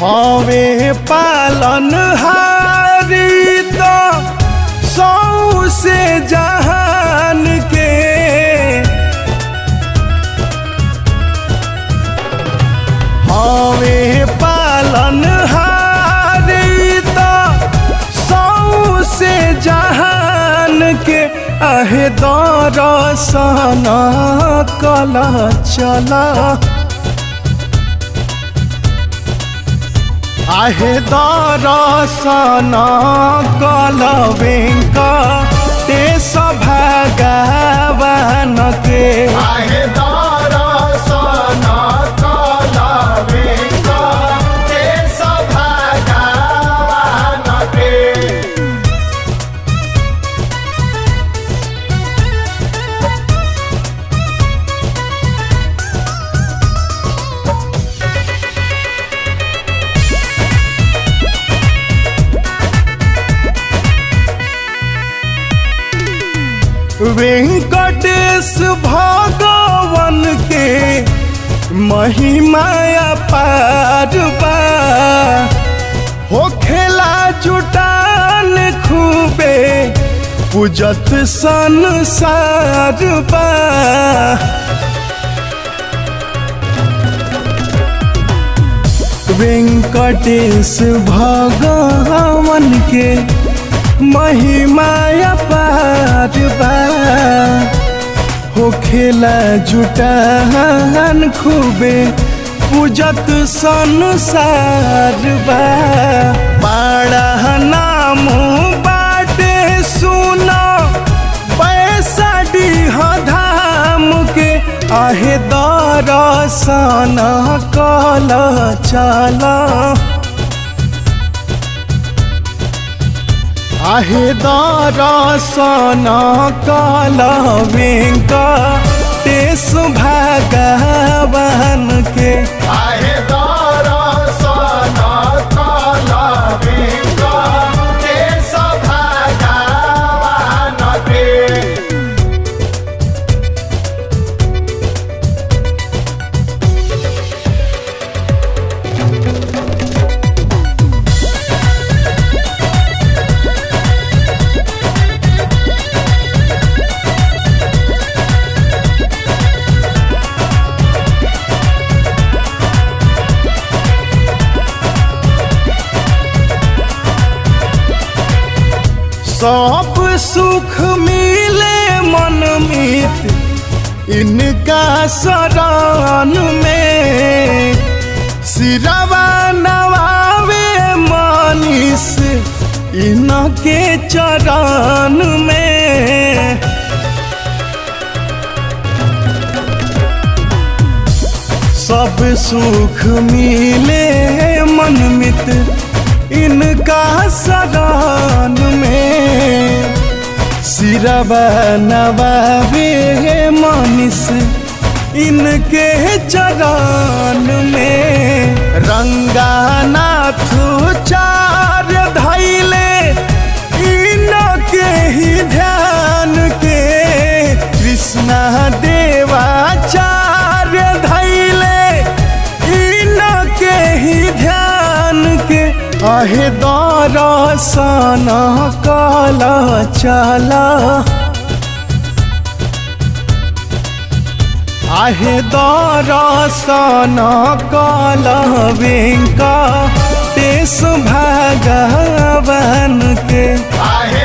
हवे पालन हारी तो सौ से जहान के। हवे पालन हारी तो सौ से जहान के। आहे दरसन कला चला। आहे साना कल वेङ्कटेश वेंकटेश भगवान के महिमा पार हो खेला जुटान खूबे, पूजत संसार बा। वेंकटेश भगवान के महिमा पार बा। हो खेला जुटान खूबे, पूजत संसार बा। बड़ा नाम बाटे सुना, पैसा डीह धाम के आहे दरसन कल चला। आहे वेंका कल वेङ्कटेश बहन के सब सुख मिले मन मित, इनका शरण में। सिरवा नवावे मनीष इनके चरण में। सब सुख मिले मन मित, इनका में नवावे मनीष इनके चरण में रंगानाथ चार धैले इनके ही ध्यान के कृष्णा देवाचार्य धैले इनके ही ध्यान के आहे साना कल चला। आहे दरसन कल तेस भगवान के। आहे